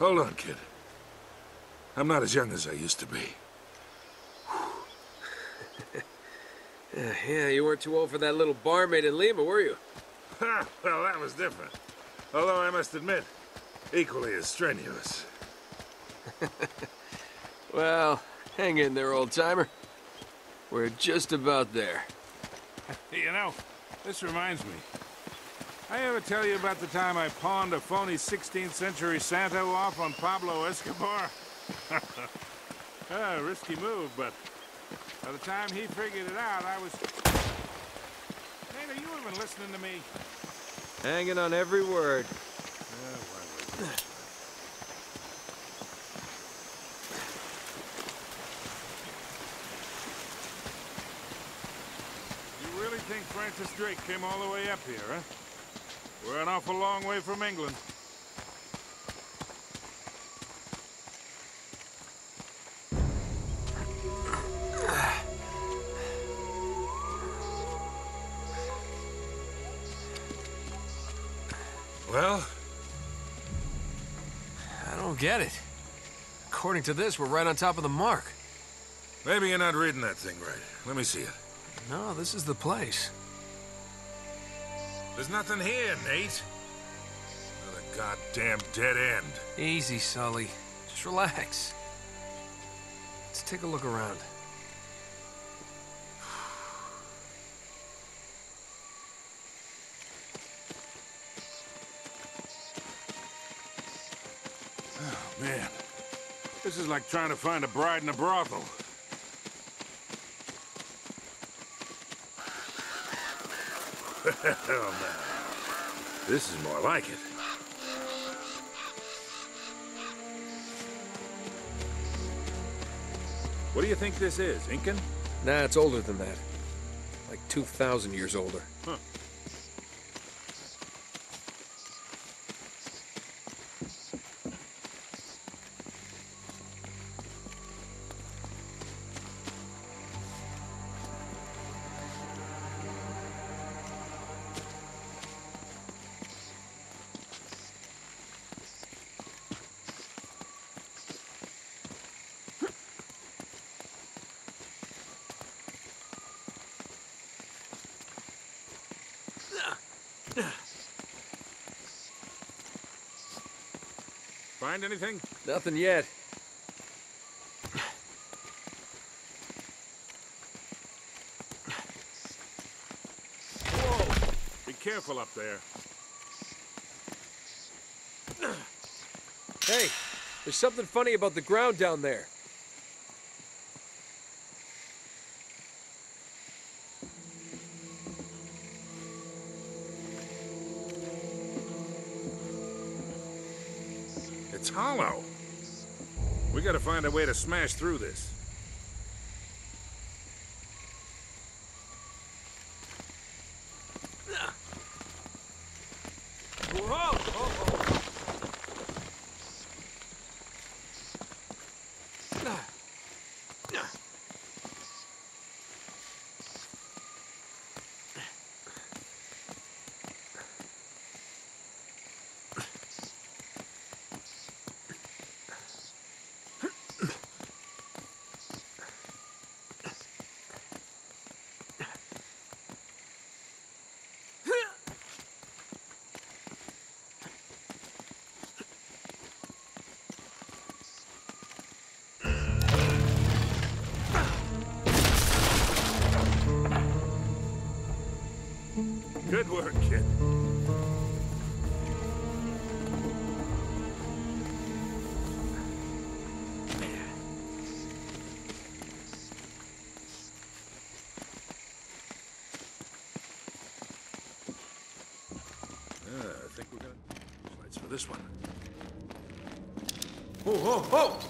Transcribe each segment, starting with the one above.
Hold on, kid. I'm not as young as I used to be. Uh, yeah, you weren't too old for that little barmaid in Lima, were you? Well, that was different. Although I must admit, equally as strenuous. Well, hang in there, old-timer. We're just about there. You know, this reminds me. I ever tell you about the time I pawned a phony 16th century Santo off on Pablo Escobar? ah, risky move, but by the time he figured it out, I was... Nate, are you even listening to me? Hanging on every word. Yeah, why was it? You really think Francis Drake came all the way up here, huh? We're an awful long way from England. Well, I don't get it. According to this, we're right on top of the mark. maybe you're not reading that thing right. Let me see it. No, this is the place. There's nothing here, Nate. Another goddamn dead end. Easy, Sully. Just relax. Let's take a look around. Oh, man. This is like trying to find a bride in a brothel. Oh, man. This is more like it. What do you think this is, Incan? Nah, it's older than that. Like 2,000 years older. Huh. Find anything? Nothing yet. Whoa! Be careful up there. Hey, there's something funny about the ground down there. We gotta find a way to smash through this. Good work, kid. Yeah, I think we're gonna lights for this one. Whoa, whoa, whoa!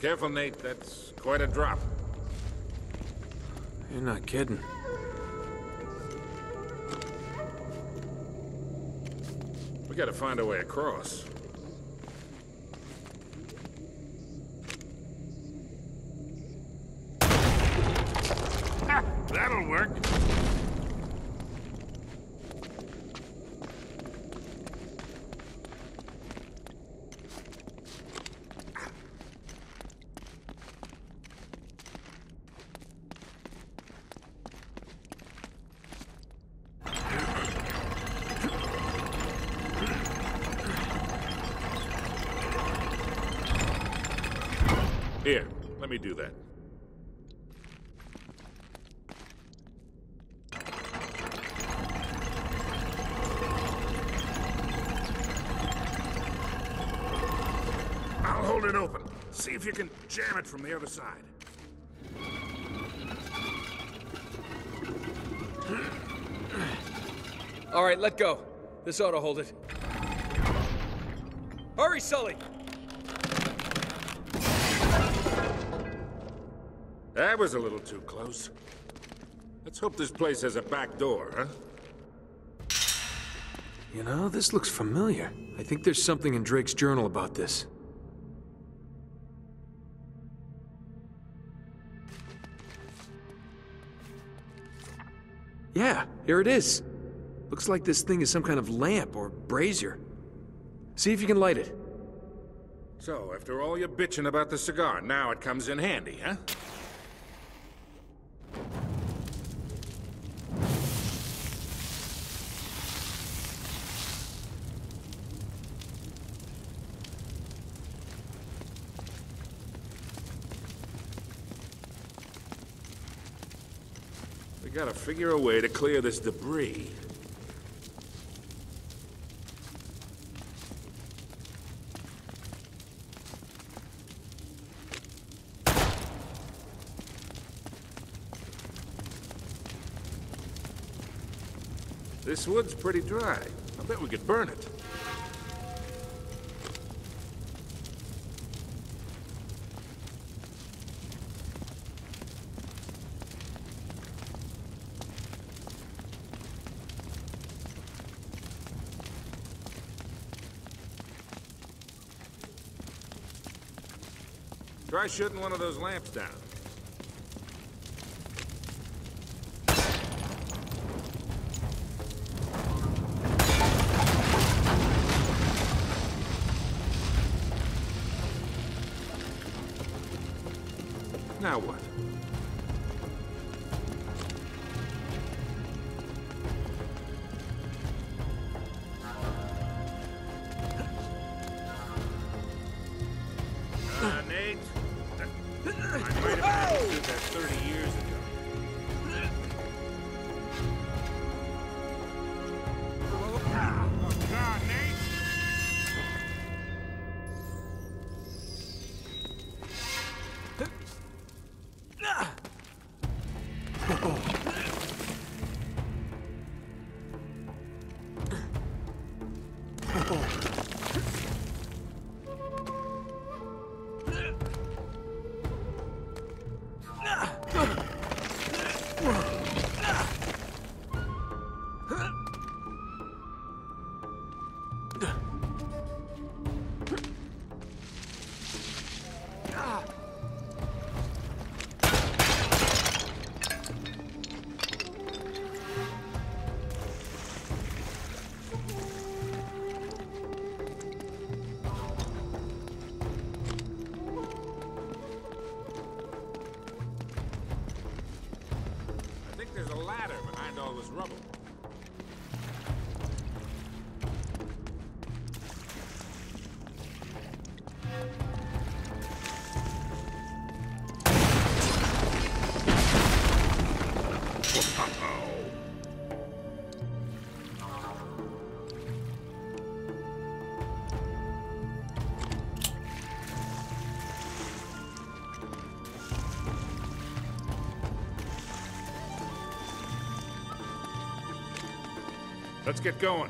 Careful, Nate. That's quite a drop. You're not kidding. We gotta find a way across. Here, let me do that. I'll hold it open. See if you can jam it from the other side. All right, let go. This ought to hold it. Hurry, Sully! That was a little too close. Let's hope this place has a back door, huh? You know, this looks familiar. I think there's something in Drake's journal about this. Yeah, here it is. Looks like this thing is some kind of lamp or brazier. See if you can light it. So, after all your bitching about the cigar, now it comes in handy, huh? We gotta figure a way to clear this debris. This wood's pretty dry. I bet we could burn it. Try shooting one of those lamps down. Let's get going.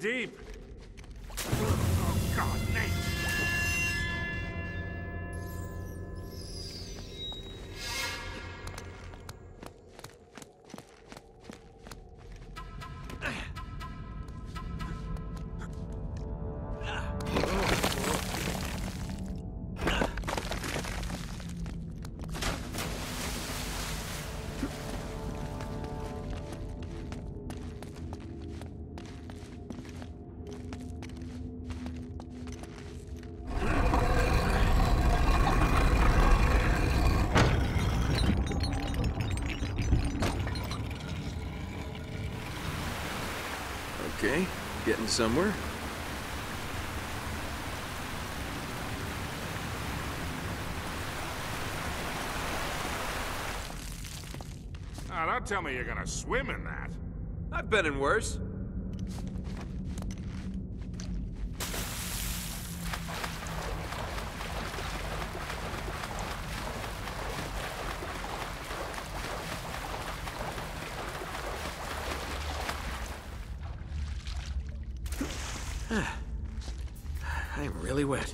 Deep. Getting somewhere. Now, don't tell me you're gonna swim in that. I've been in worse. I'm really wet.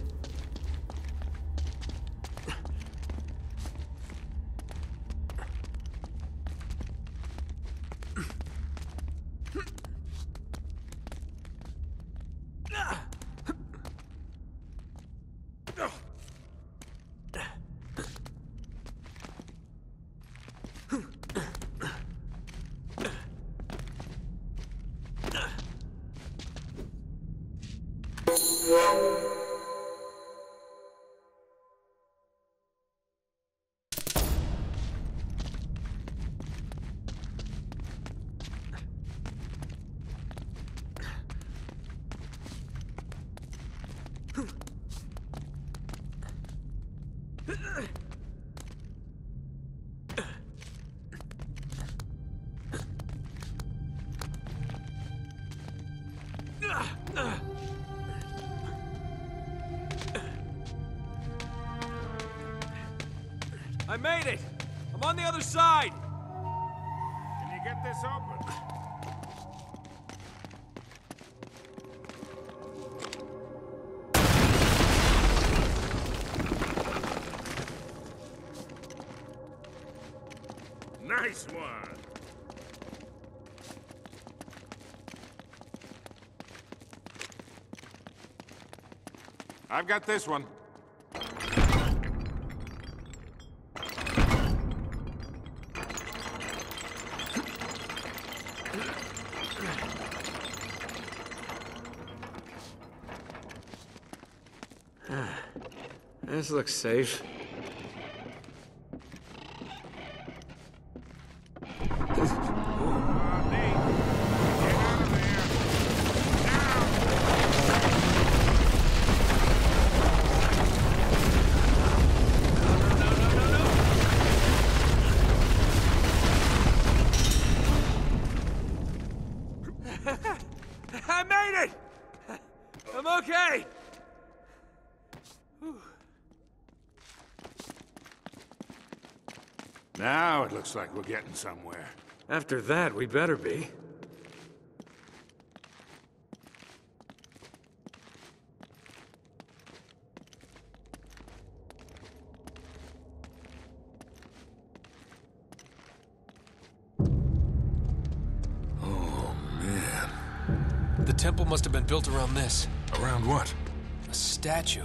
Made it! I'm on the other side! Can you get this open? Nice one! I've got this one. This looks safe. It looks like we're getting somewhere. After that, we better be. Oh, man, The temple must have been built around this. around what? A statue.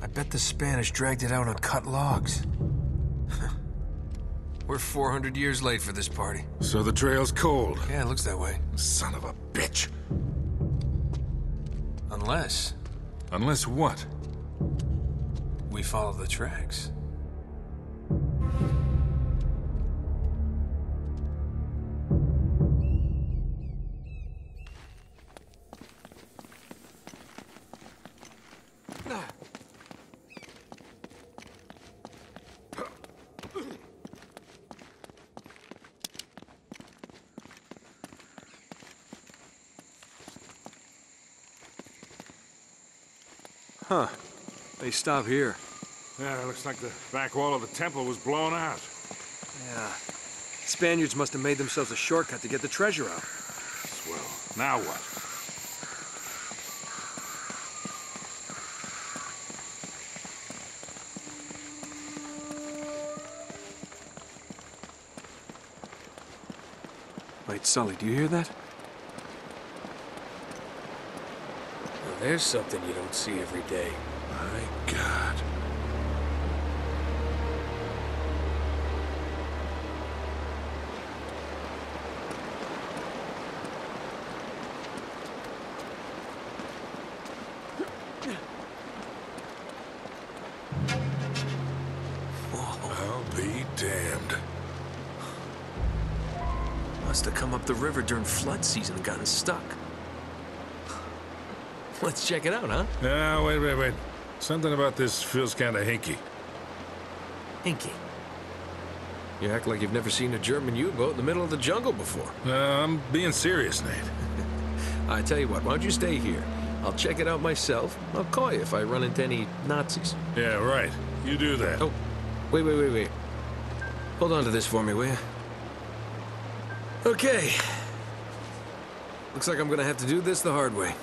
I bet the Spanish dragged it out on cut logs. We're 400 years late for this party. So the trail's cold. Yeah, it looks that way. Son of a bitch. Unless Unless what? we follow the tracks. They stop here. Yeah, it looks like the back wall of the temple was blown out. Yeah. Spaniards must have made themselves a shortcut to get the treasure out. Well, Now what? Wait, Sully, do you hear that? Well, there's something you don't see every day. My God. I'll be damned. Must have come up the river during flood season and gotten stuck. Let's check it out, huh? Now, wait, wait, wait. Something about this feels kind of hinky. Hinky. You act like you've never seen a German U-boat in the middle of the jungle before. Uh, I'm being serious, Nate. I tell you what, why don't you stay here? I'll check it out myself. I'll call you if I run into any Nazis. Yeah, right. You do that. Oh, wait, wait, wait, wait. Hold on to this for me, will you? Okay. Looks like I'm gonna have to do this the hard way.